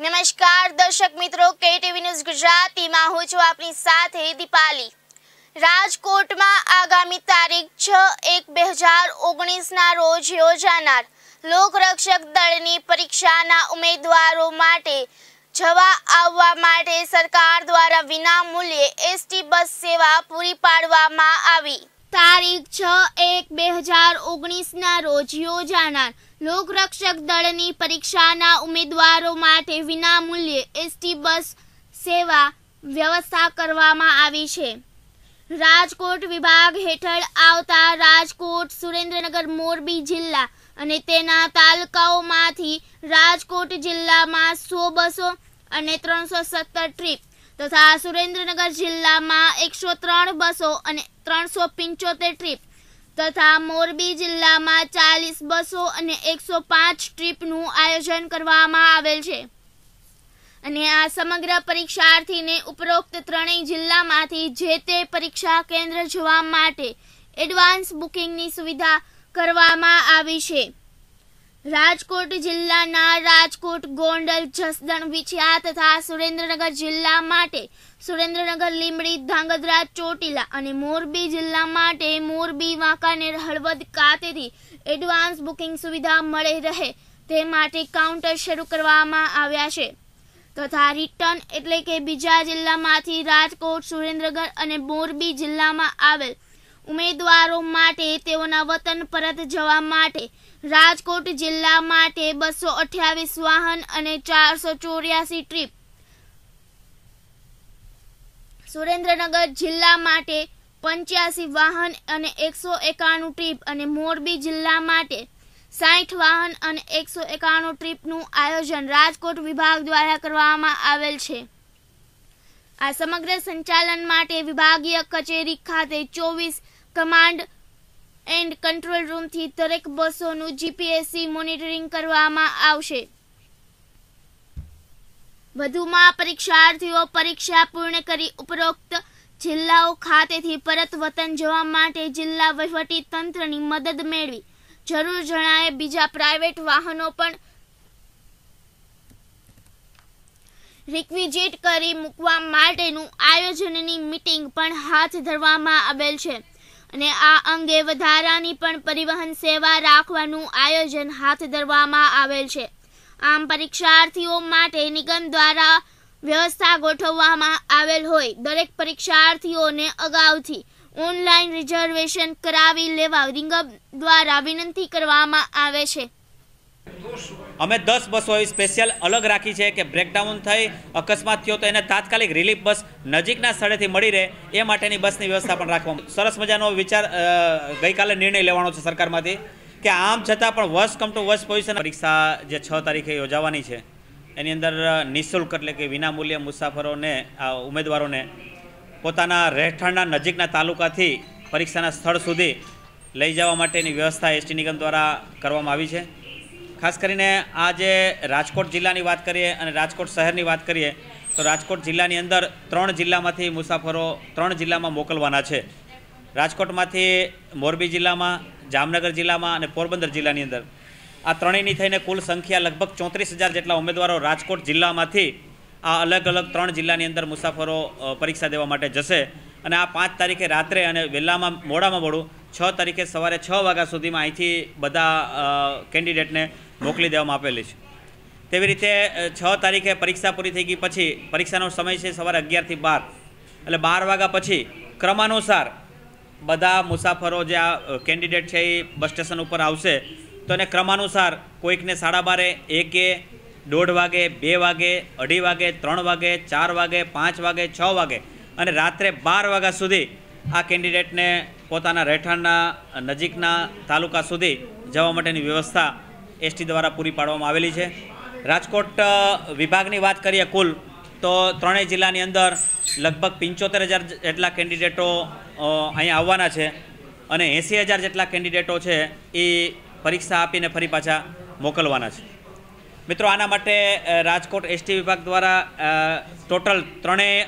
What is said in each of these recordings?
નમસ્કાર, દર્શક મિત્રો, કેટીવી ન્યૂઝ ગુજરાતીમાં હું છું આપની સાથે દીપાલી. રાજકોટમાં આગામી તારીખ છ એક બે હજાર ઓગણીસના રોજ યોજાનાર લોકરક્ષક દળની પરીક્ષાના ઉમેદવારો માટે જવા આવવા માટે સરકાર દ્વારા વિના મૂલ્યે એસટી બસ સેવા પૂરી પાડવામાં આવી. તારીખ છ એક બે હજાર ઓગણીસના રોજ યોજાનાર. લોકરક્ષક દળની પરીક્ષાના ઉમેદવારો માટે વિનામૂલ્યે એસટી બસ સેવા વ્યવસ્થા કરવામાં આવી છે. રાજકોટ વિભાગ હેઠળ આવતા રાજકોટ સુરેન્દ્રનગર મોરબી જિલ્લા અને તેના તાલુકાઓમાંથી રાજકોટ જિલ્લામાં સો બસો અને ત્રણસો સત્તર ટ્રીપ તથા સુરેન્દ્રનગર જિલ્લામાં એકસો ત્રણ બસો અને ત્રણસો પંચોતેર ટ્રીપ તથા મોરબી જિલ્લામાં ચાલીસ બસો અને એકસો પાંચ ટ્રીપનું આયોજન કરવામાં આવેલ છે. અને આ સમગ્ર પરીક્ષાર્થીને ઉપરોક્ત ત્રણેય જિલ્લામાંથી જે તે પરીક્ષા કેન્દ્ર જવા માટે એડવાન્સ બુકિંગની સુવિધા કરવામાં આવી છે. રાજકોટ જિલ્લાના રાજકોટ ગોંડલ જસદણ વિછિયા તથા સુરેન્દ્રનગર જિલ્લા માટે સુરેન્દ્રનગર લીમડી ધાંગધ્રા, ચોટીલા અને મોરબી જિલ્લા માટે મોરબી વાંકાનેર હળવદ ખાતેથી એડવાન્સ બુકિંગ સુવિધા મળી રહે તે માટે કાઉન્ટર શરૂ કરવામાં આવ્યા છે. તથા રિટર્ન એટલે કે બીજા જિલ્લામાંથી રાજકોટ, સુરેન્દ્રનગર અને મોરબી જિલ્લામાં આવેલ ઉમેદવારો માટે, તેઓના વતન પરત જવા માટે, રાજકોટ જિલ્લા માટે બસો અઠ્યાવીસ વાહન અને ચારસો ચોર્યાસી ટ્રીપ. સુરેન્દ્રનગર જિલ્લા માટે પંચ્યાસી વાહન અને એકસો એકાણું ટ્રીપ અને મોરબી જિલ્લા માટે સાઠ વાહન અને એકસો એકાણું ટ્રીપનું આયોજન રાજકોટ વિભાગ દ્વારા કરવામાં આવેલ છે. આ સમગ્ર સંચાલન માટે વિભાગીય કચેરી ખાતે ચોવીસ કમાન્ડ એન્ડ કંટ્રોલ રૂમથી દરેક બસોનું જીપીએસસી મોનિટરિંગ કરવામાં આવશે. વધુમાં પરીક્ષાર્થીઓ પરીક્ષા પૂર્ણ કરી ઉપરોક્ત જિલ્લાઓ ખાતેથી પરત વતન જવા માટે જિલ્લા વહીવટી તંત્રની મદદ મેળવી. જરૂર જણાય બીજા પ્રાઇવેટ વાહનો પણ રિક્વિઝિટ કરી મૂકવા માટેનું આયોજનની મીટિંગ પણ હાથ ધરવામાં આવેલ છે. અને આ અંગે વધારાની પણ પરિવહન સેવા રાખવાનું આયોજન હાથ ધરવામાં આવેલ છે. આમ પરીક્ષાર્થીઓ માટે નિગમ દ્વારા વ્યવસ્થા ગોઠવવામાં આવેલ હોય દરેક પરીક્ષાર્થીઓને અગાઉથી ઓનલાઈન રિઝર્વેશન કરાવી લેવા નિગમ દ્વારા વિનંતી કરવામાં આવે છે. અમે દસ બસો એવી સ્પેશિયલ અલગ રાખી છે કે બ્રેકડાઉન થઈ, અકસ્માત થયો તો એને તાત્કાલિક રિલીફ બસ નજીકના સ્થળેથી મળી રહે, એ માટેની બસની વ્યવસ્થા પણ રાખવામાં. સરસ મજાનો વિચાર ગઈકાલે નિર્ણય લેવાનો છે સરકારમાંથી કે આમ છતાં પણ વર્ષ કમ ટુ વર્ષ પોઝિશન પરીક્ષા જે છ તારીખે યોજાવાની છે, એની અંદર નિઃશુલ્ક એટલે કે વિનામૂલ્ય મુસાફરોને આ ઉમેદવારોને પોતાના રહેઠાણના નજીકના તાલુકાથી પરીક્ષાના સ્થળ સુધી લઈ જવા માટેની વ્યવસ્થા એસટી નિગમ દ્વારા કરવામાં આવી છે. ખાસ કરીને આ જે રાજકોટ જિલ્લાની વાત કરીએ અને રાજકોટ શહેરની વાત કરીએ, તો રાજકોટ જિલ્લાની અંદર ત્રણ જિલ્લામાંથી મુસાફરો ત્રણ જિલ્લામાં મોકલવાના છે. રાજકોટમાંથી મોરબી જિલ્લામાં, જામનગર જિલ્લામાં અને પોરબંદર જિલ્લાની અંદર. આ ત્રણેયની થઈને કુલ સંખ્યા લગભગ ચોત્રીસ હજાર જેટલા ઉમેદવારો રાજકોટ જિલ્લામાંથી આ અલગ અલગ ત્રણ જિલ્લાની અંદર મુસાફરો પરીક્ષા દેવા માટે જશે. અને આ પાંચ તારીખે રાત્રે અને વહેલામાં મોડામાં મોડું છ તારીખે સવારે છ વાગ્યા સુધીમાં અહીંથી બધા કેન્ડિડેટને મોકલી દેવામાં આપેલી છે. તેવી રીતે છ તારીખે પરીક્ષા પૂરી થઈ ગઈ પછી, પરીક્ષાનો સમય છે સવારે અગિયારથી બાર. એટલે બાર વાગ્યા પછી ક્રમાનુસાર બધા મુસાફરો જે આ કેન્ડિડેટ છે એ બસ સ્ટેશન ઉપર આવશે. તો એને ક્રમાનુસાર કોઈકને સાડા બારે, એકે, દોઢ વાગે, બે વાગે, અઢી વાગે, ત્રણ વાગે, ચાર વાગે, પાંચ વાગે, છ વાગે. અને રાત્રે બાર વાગ્યા સુધી આ કેન્ડિડેટને પોતાના રહેઠાણના નજીકના તાલુકા સુધી જવા માટેની વ્યવસ્થા એસટી દ્વારા પૂરી પાડવામાં આવેલી છે. રાજકોટ વિભાગની વાત કરીએ કુલ, તો ત્રણેય જિલ્લાની અંદર લગભગ પંચોતેર હજાર જેટલા કેન્ડિડેટો અહીંયા આવવાના છે અને એંસી હજાર જેટલા કેન્ડિડેટો છે એ પરીક્ષા આપીને ફરી પાછા મોકલવાના છે. મિત્રો, આના માટે રાજકોટ એસટી વિભાગ દ્વારા ટોટલ ત્રણેય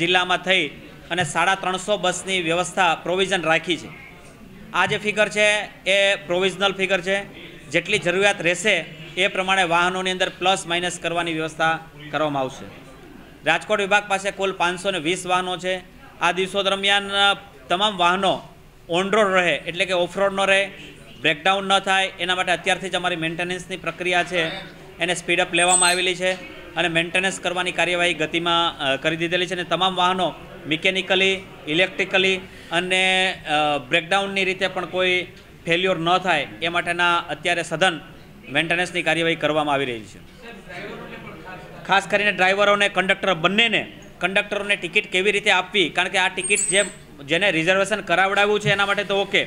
જિલ્લામાં થઈ અને સાડા ત્રણસો બસની વ્યવસ્થા પ્રોવિઝન રાખી છે. આ જે ફિગર છે, એ પ્રોવિઝનલ ફિગર છે. જેટલી જરૂરિયાત રહેશે, એ પ્રમાણે વાહનોની અંદર પ્લસ માઇનસ કરવાની વ્યવસ્થા કરવામાં આવશે. રાજકોટ વિભાગ પાસે કુલ પાંચસો વીસ વાહનો છે. આ દિવસો દરમિયાન તમામ વાહનો ઓનરોડ રહે, એટલે કે ઓફરોડ ન રહે બ્રેકડાઉન ન થાય. એના માટે અત્યારથી જ અમારી મેન્ટેનન્સની પ્રક્રિયા છે. એને સ્પીડઅપ લેવામાં આવેલી છે. અને મેન્ટેનન્સ કરવાની કાર્યવાહી ગતિમાં કરી દીધેલી છે અને તમામ વાહનો મિકેનિકલી, ઇલેક્ટ્રિકલી અને બ્રેકડાઉનની રીતે પણ કોઈ ફેલ્યોર ન થાય એ માટેના અત્યારે સઘન મેન્ટેનન્સની કાર્યવાહી કરવામાં આવી રહી છે. ખાસ કરીને ડ્રાઈવરોને કંડક્ટર બંનેને, કંડક્ટરોને ટિકિટ કેવી રીતે આપવી? કારણ કે આ ટિકિટ જે, જેને રિઝર્વેશન કરાવડાવ્યું છે એના માટે તો ઓકે.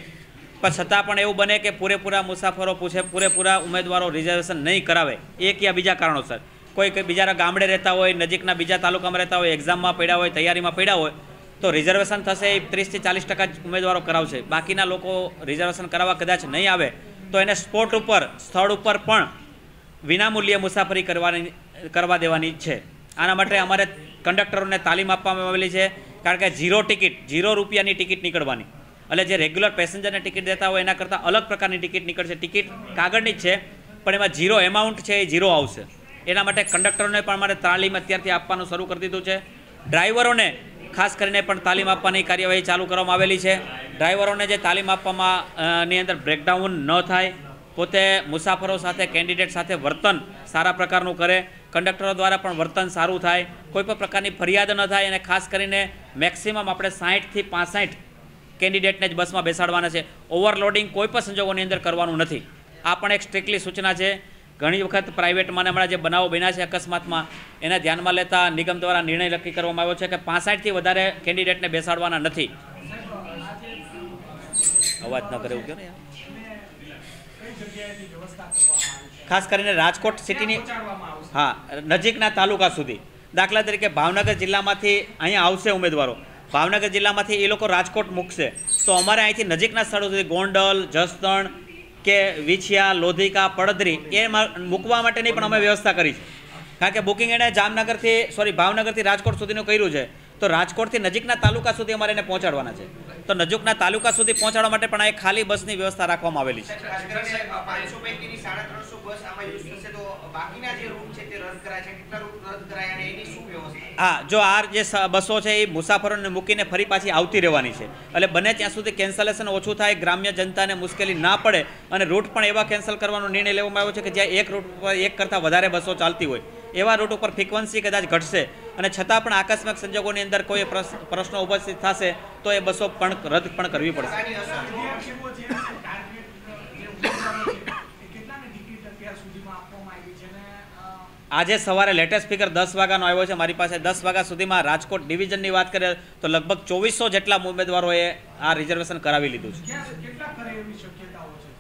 પણ છતાં પણ એવું બને કે પૂરેપૂરા મુસાફરો પૂછે, પૂરેપૂરા ઉમેદવારો રિઝર્વેશન નહીં કરાવે. એક યા બીજા કારણોસર? કોઈ કોઈ બીજા ગામડે રહેતા હોય, નજીકના બીજા તાલુકામાં રહેતા હોય એક્ઝામમાં પડ્યા હોય, તૈયારીમાં પડ્યા હોય, તો રિઝર્વેશન થશે એ ત્રીસથી ચાલીસ ટકા ઉમેદવારો કરાવશે. બાકીના લોકો રિઝર્વેશન કરાવવા કદાચ નહીં આવે, તો એને સ્પોટ ઉપર, સ્થળ ઉપર પણ વિનામૂલ્યે મુસાફરી કરવાની, કરવા દેવાની છે. આના માટે અમારે કંડક્ટરોને તાલીમ આપવામાં આવેલી છે, કારણ કે ઝીરો ટિકિટ ઝીરો રૂપિયાની ટિકિટ નીકળવાની. એટલે જે રેગ્યુલર પેસેન્જરને ટિકિટ દેતા હોય, એના કરતાં અલગ પ્રકારની ટિકિટ નીકળશે. ટિકિટ કાગળની જ છે, પણ એમાં ઝીરો એમાઉન્ટ છે એ ઝીરો આવશે. એના માટે કંડક્ટરોને પણ મારે તાલીમ અત્યારથી આપવાનું શરૂ કરી દીધું છે. ડ્રાઈવરોને ખાસ કરીને પણ તાલીમ આપવાની કાર્યવાહી ચાલુ કરવામાં આવેલી છે. ડ્રાઈવરોને જે તાલીમ આપવામાં ની અંદર બ્રેકડાઉન ન થાય, પોતે મુસાફરો સાથે કેન્ડિડેટ સાથે વર્તન સારા પ્રકારનું કરે. કંડક્ટરો દ્વારા પણ વર્તન સારું થાય. કોઈ પણ પ્રકારની ફરિયાદ ન થાય અને ખાસ કરીને મેક્સિમમ આપણે સાહીઠથી પાસઠ કેન્ડિડેટને જ બસમાં બેસાડવાના છે. ઓવરલોડિંગ કોઈ પણ સંજોગોની અંદર કરવાનું નથી. આ પણ એક સ્ટ્રિક્ટલી સૂચના છે. ઘણી વખત પ્રાઇવેટમાં હમણાં જે બનાવો બન્યા છે અકસ્માતમાં, એને ધ્યાનમાં લેતા નિગમ દ્વારા નિર્ણય નક્કી કરવામાં આવ્યો છે કે પાસઠથી વધારે કેન્ડિડેટને બેસાડવાના નથી. અવાજ ન કરે એવું કહો ખાસ કરીને રાજકોટ સિટીની હા, નજીકના તાલુકા સુધી. દાખલા તરીકે ભાવનગર જિલ્લામાંથી અહીંયા આવશે ઉમેદવારો. ભાવનગર જિલ્લામાંથી એ લોકો રાજકોટ મૂકશે. તો અમારે અહીંથી નજીકના સ્થળો સુધી ગોંડલ, જસદણ કે વિછિયા, લોધિકા, પડદરી એ મૂકવા માટેની પણ અમે વ્યવસ્થા કરી છે. કારણ કે બુકિંગ એણે જામનગરથી, સોરી, ભાવનગરથી રાજકોટ સુધીનું કર્યું છે. તો રાજકોટથી નજીકના તાલુકા સુધી અમારે એને પહોંચાડવાના છે. તો નજીકના તાલુકા સુધી પહોંચાડવા માટે પણ આ એક ખાલી બસની વ્યવસ્થા રાખવામાં આવેલી છે. બાકીના જે રૂટ છે તે રદ કરાય છે. કેટલા રૂટ હા, જો આ જે બસો છે એ મુસાફરોને મૂકીને ફરી પાછી આવતી રહેવાની છે. એટલે બને ત્યાં સુધી કેન્સલેશન ઓછું થાય, ગ્રામ્ય જનતાને મુશ્કેલી ના પડે અને રૂટ પણ એવા કેન્સલ કરવાનો નિર્ણય લેવામાં આવ્યો છે કે જ્યાં એક રૂટ ઉપર એક કરતાં વધારે બસો ચાલતી હોય. એવા રૂટ ઉપર ફ્રિકવન્સી કદાચ ઘટશે અને છતાં પણ આકસ્મિક સંજોગોની અંદર કોઈ પ્રશ્નો ઉપસ્થિત થશે તો એ બસો પણ રદ પણ કરવી પડશે આની અસર વિદ્યાર્થીઓ જે છે ટાર્ગેટ જે ઉમેદવારો છે એ કેટલાની ટિકિટ અત્યાર સુધીમાં આપવામાં આવી છે અને અ, આજે સવારે લેટેસ્ટ ફિગર દસ વાગ્યાનો આવ્યો છે. મારી પાસે દસ વાગ્યા સુધીમાં રાજકોટ ડિવિઝનની વાત કરીએ તો લગભગ ચોવીસો જેટલા ઉમેદવારોએ આ રિઝર્વેશન કરાવી લીધું છે.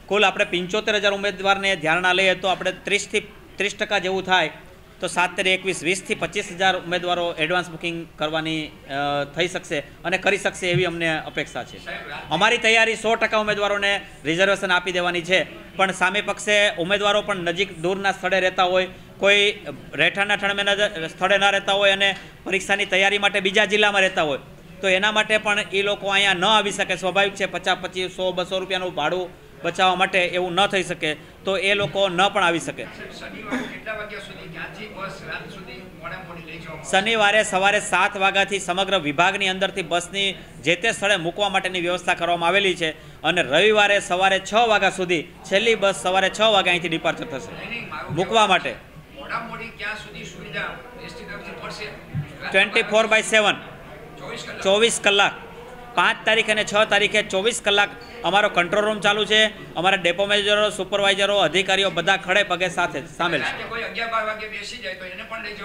કુલ આપણે પંચોતેર હજાર ઉમેદવારને ધ્યાનમાં લઈએ તો આપણે ત્રીસથી ત્રીસ ટકા જેવું થાય તો સાત તેર એકવીસ વીસથી પચીસ હજાર ઉમેદવારો એડવાન્સ બુકિંગ કરવાની થઈ શકશે અને કરી શકશે એવી અમને અપેક્ષા છે. અમારી તૈયારી સો ટકા ઉમેદવારોને રિઝર્વેશન આપી દેવાની છે. પણ સામે પક્ષે ઉમેદવારો પણ નજીક દૂરના સ્થળે રહેતા હોય કોઈ રહેઠાણના ઠણમે સ્થળે ન રહેતા હોય અને પરીક્ષાની તૈયારી માટે બીજા જિલ્લામાં રહેતા હોય, તો એના માટે પણ એ લોકો અહીંયા ન આવી શકે. સ્વાભાવિક છે, પચાસ, પચીસ, સો, બસો રૂપિયાનું ભાડું બચાવવા માટે એવું ન થઈ શકે, તો એ લોકો ન પણ આવી શકે. શનિવારે સવારે સાત વાગ્યાથી સમગ્ર વિભાગની અંદરથી બસની જે તે સ્થળે મૂકવા માટેની વ્યવસ્થા કરવામાં આવેલી છે અને રવિવારે સવારે છ વાગ્યા સુધી છેલ્લી બસ સવારે છ વાગ્યા અહીંથી ડિપાર્ચર થશે. મૂકવા માટે. મોડા મોડી ક્યાં સુધી સુવિધા એસટી તરફથી મળશે. ટ્વેન્ટી ફોર બાય સેવન ચોવીસ કલાક. પાંચ તારીખ અને છ તારીખે ચોવીસ કલાક અમારો કંટ્રોલ રૂમ ચાલુ છે. અમારા ડેપો મેનેજરો સુપરવાઇઝરો અધિકારીઓ બધા ખડે પગે સાથે સામેલ છે.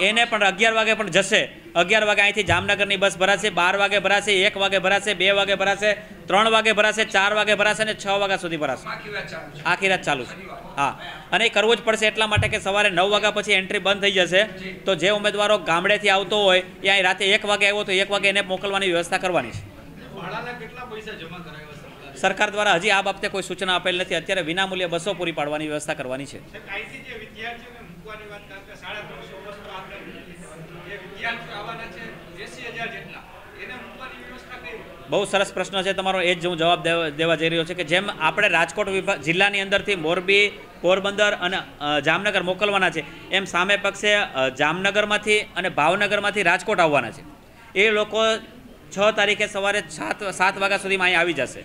એને પણ અગિયાર વાગે પણ જશે. અગિયાર વાગે અહીંથી જામનગરની બસ ભરાશે બાર વાગે ભરાશે એક વાગે ભરાશે બે વાગે ભરાશે ત્રણ વાગે ભરાશે ચાર વાગે ભરાશે અને છ વાગ્યા સુધી ભરાશે. આખી રાત ચાલુ છે. હા. અને એ કરવું જ પડશે એટલા માટે કે સવારે નવ વાગ્યા પછી એન્ટ્રી બંધ થઈ જશે. તો જે ઉમેદવારો ગામડેથી આવતો હોય એ અહીં રાતે એક વાગે આવ્યો તો એક વાગે એને મોકલવાની વ્યવસ્થા કરવાની છે. સરકાર? દ્વારા હજી આ બાબતે કોઈ સૂચના આપેલ નથી. અત્યારે વિનામૂલ્યે બસો પૂરી પાડવાની વ્યવસ્થા કરવાની છે. વિદ્યાર્થીઓને મૂકવાની વાત કરતા સાડા ત્રણસો બસ આવવાના છે એસી હજાર જેટલા એને મૂકવાની વ્યવસ્થા કઈ રીતે? બહુ સરસ પ્રશ્ન છે, તમારો એ જ હું જવાબ દેવા જઈ રહ્યો છે કે જેમ આપણે રાજકોટ વિભાગ જિલ્લાની અંદરથી મોરબી, પોરબંદર અને જામનગર મોકલવાના છે, એમ સામે પક્ષે જામનગરમાંથી અને ભાવનગરમાંથી રાજકોટ આવવાના છે. એ લોકો છ તારીખે સવારે સાત સાત વાગ્યા સુધીમાં અહીં આવી જશે.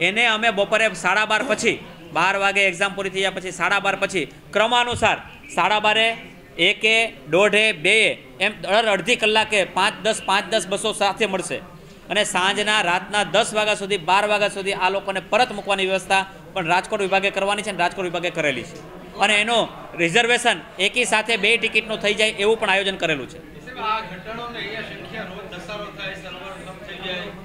એને અમે બપોરે સાડા બાર પછી, બાર વાગે એક્ઝામ પૂરી થઈ ગયા પછી સાડા બાર પછી ક્રમાનુસાર સાડા બારે, એકે, દોઢે બે એમ દર અડધી કલાકે પાંચ દસ પાંચ દસ બસો સાથે મળશે. અને સાંજના રાતના દસ વાગ્યા સુધી બાર વાગ્યા સુધી આ લોકોને પરત મૂકવાની વ્યવસ્થા પણ રાજકોટ વિભાગે કરવાની છે અને રાજકોટ વિભાગે કરેલી છે. અને એનું રિઝર્વેશન એકી સાથે બે ટિકિટનું થઈ જાય એવું પણ આયોજન કરેલું છે.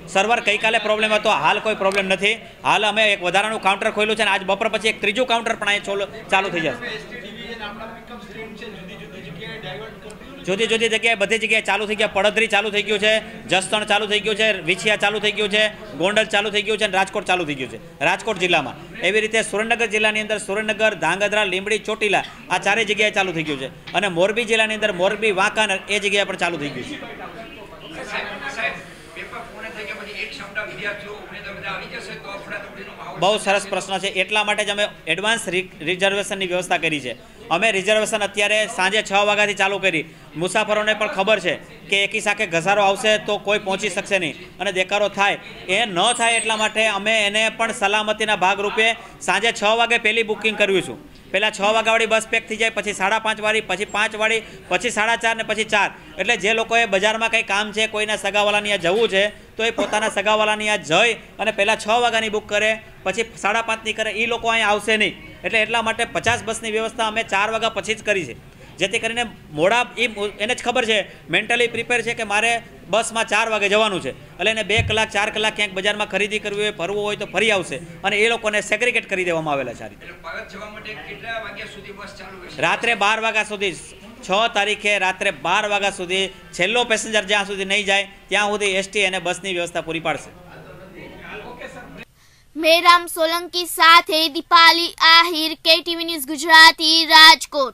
સર્વર ગઈકાલે પ્રોબ્લેમ હતો હાલ કોઈ પ્રોબ્લેમ નથી. હાલ અમે એક વધારાનું કાઉન્ટર ખોલ્યું છે અને આજ બપોર પછી એક ત્રીજું કાઉન્ટર પણ અહીં ચોલ- ચાલુ થઈ જશે. જુદી જુદી જગ્યાએ બધી જગ્યાએ ચાલુ થઈ ગયા. પડદરી ચાલુ થઈ ગયું છે, જસદણ ચાલુ થઈ ગયું છે, વિછિયા ચાલુ થઈ ગયું છે, ગોંડલ ચાલુ થઈ ગયું છે અને રાજકોટ ચાલુ થઈ ગયું છે. રાજકોટ જિલ્લામાં. એવી રીતે સુરેન્દ્રનગર જિલ્લાની અંદર સુરેન્દ્રનગર, ધાંગધ્રા, લીંબડી, ચોટીલા આ ચારેય જગ્યાએ ચાલુ થઈ ગયું છે. અને મોરબી જિલ્લાની અંદર મોરબી, વાંકાનર એ જગ્યાએ પણ ચાલુ થઈ ગયું છે. બહુ સરસ પ્રશ્ન છે. એટલા માટે જ અમે એડવાન્સ રિઝર્વેશનની વ્યવસ્થા કરી છે. અમે રિઝર્વેશન અત્યારે સાંજે છ વાગ્યાથી ચાલુ કરી. મુસાફરોને પણ ખબર છે કે એકી સાથે ઘસારો આવશે તો કોઈ પહોંચી શકશે નહીં. અને દેખારો થાય. એ ન થાય એટલા માટે અમે એને પણ સલામતીના ભાગરૂપે સાંજે છ વાગે પહેલી બુકિંગ કર્યું છું. પહેલાં છ વાગ્યાવાળી બસ પેક થઈ જાય પછી સાડા પાંચ વાળી પછી પાંચ વાળી પછી સાડા ચાર ને પછી ચાર. એટલે જે લોકોએ બજારમાં કંઈ કામ છે કોઈના સગાવાલાની જવું છે તો એ પોતાના સગાવાલાની આ જઈ અને પહેલાં છ વાગ્યાની બુક કરે પછી સાડા પાંચની કરે એ લોકો અહીં આવશે નહીં. એટલે એટલા માટે પચાસ બસની વ્યવસ્થા અમે ચાર વાગ્યા પછી જ કરી છે. જેથી કરીને મોડા એ એને જ ખબર છે મેન્ટલી પ્રિપેર છે કે મારે બસમાં ચાર વાગે જવાનું છે. એટલે એને બે કલાક ચાર કલાક ક્યાંક બજારમાં ખરીદી કરવી હોય ફરવું હોય તો ફરી આવશે. અને એ લોકોને સેગ્રિગેટ કરી દેવામાં આવેલા છે આ રીતે. રહેશે રાત્રે બાર વાગ્યા સુધી છ તારીખે રાત્રે બાર વાગ્યા સુધી છેલ્લો પેસેન્જર જ્યાં સુધી નહીં જાય ત્યાં સુધી એસટી અને બસની વ્યવસ્થા પૂરી પાડશે. મેરામ સોલંકી સાથે દીપાલી આહિર કેટીવી ન્યૂઝ ગુજરાતી રાજકોટ.